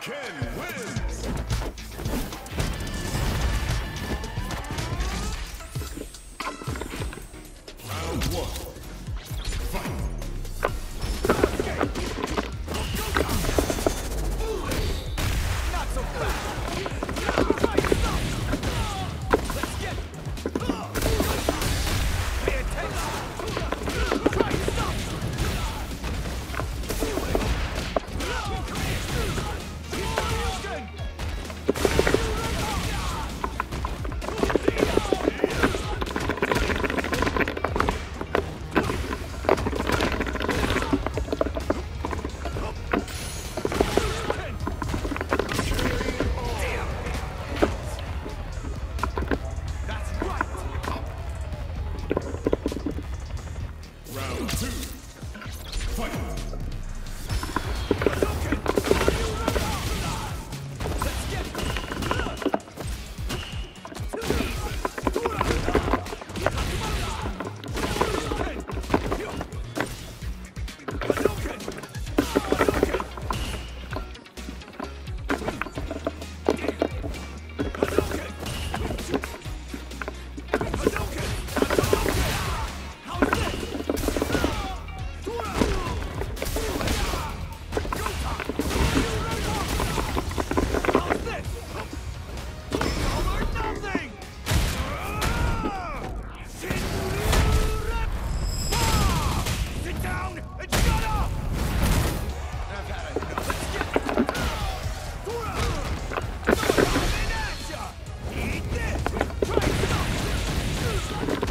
Ken wins. Round one. Fight. two. Thank you.